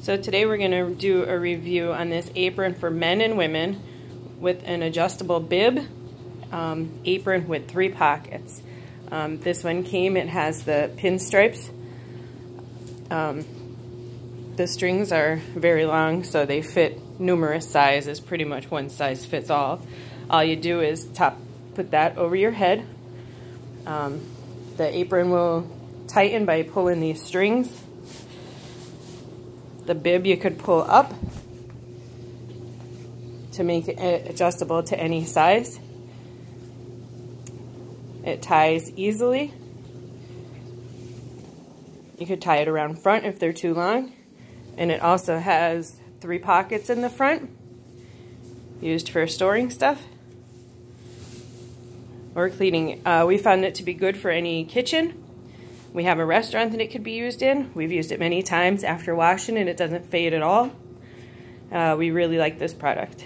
So today we're going to do a review on this apron for men and women with an adjustable bib um, apron with three pockets. Um, this one came, it has the pinstripes. Um, the strings are very long so they fit numerous sizes, pretty much one size fits all. All you do is top put that over your head. Um, the apron will tighten by pulling these strings the bib you could pull up to make it adjustable to any size. It ties easily. You could tie it around front if they're too long. And it also has three pockets in the front used for storing stuff or cleaning. Uh, we found it to be good for any kitchen we have a restaurant that it could be used in. We've used it many times after washing and it doesn't fade at all. Uh, we really like this product.